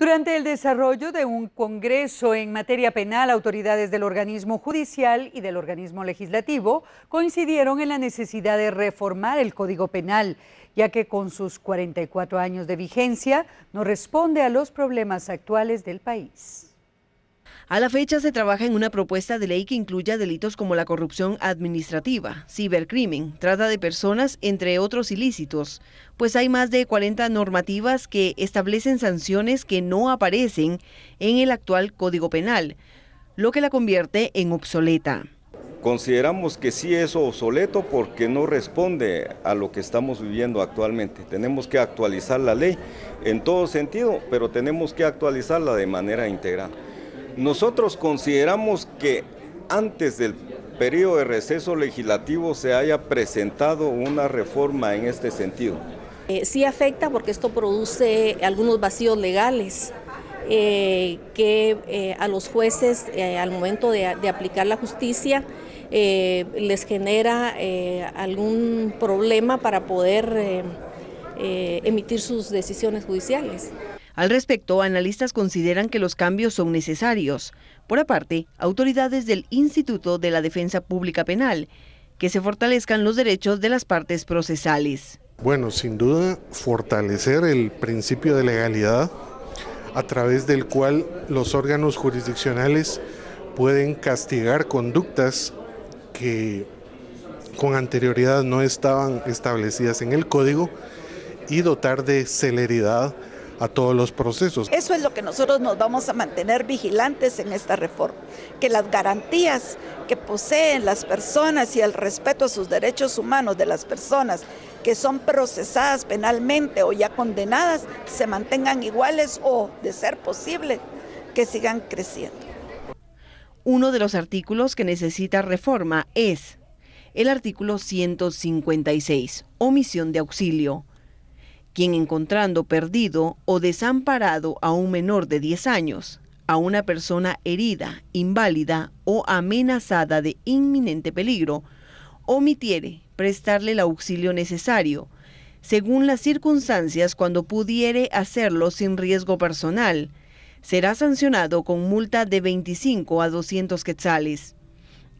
Durante el desarrollo de un congreso en materia penal, autoridades del organismo judicial y del organismo legislativo coincidieron en la necesidad de reformar el Código Penal, ya que con sus 44 años de vigencia no responde a los problemas actuales del país. A la fecha se trabaja en una propuesta de ley que incluya delitos como la corrupción administrativa, cibercrimen, trata de personas, entre otros ilícitos, pues hay más de 40 normativas que establecen sanciones que no aparecen en el actual Código Penal, lo que la convierte en obsoleta. Consideramos que sí es obsoleto porque no responde a lo que estamos viviendo actualmente. Tenemos que actualizar la ley en todo sentido, pero tenemos que actualizarla de manera integral. Nosotros consideramos que antes del periodo de receso legislativo se haya presentado una reforma en este sentido. Eh, sí afecta porque esto produce algunos vacíos legales eh, que eh, a los jueces al momento de, aplicar la justicia les genera algún problema para poder emitir sus decisiones judiciales. Al respecto, analistas consideran que los cambios son necesarios. Por aparte, autoridades del Instituto de la Defensa Pública Penal, que se fortalezcan los derechos de las partes procesales. Bueno, sin duda, fortalecer el principio de legalidad a través del cual los órganos jurisdiccionales pueden castigar conductas que con anterioridad no estaban establecidas en el código y dotar de celeridad a todos los procesos. Eso es lo que nosotros nos vamos a mantener vigilantes en esta reforma, que las garantías que poseen las personas y el respeto a sus derechos humanos de las personas que son procesadas penalmente o ya condenadas se mantengan iguales o, de ser posible, que sigan creciendo. Uno de los artículos que necesita reforma es el artículo 156, omisión de auxilio quien encontrando perdido o desamparado a un menor de 10 años, a una persona herida, inválida o amenazada de inminente peligro, omitiere prestarle el auxilio necesario, según las circunstancias cuando pudiere hacerlo sin riesgo personal, será sancionado con multa de 25 a 200 quetzales.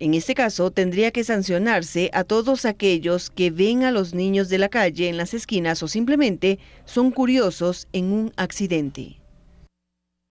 En este caso, tendría que sancionarse a todos aquellos que ven a los niños de la calle en las esquinas o simplemente son curiosos en un accidente.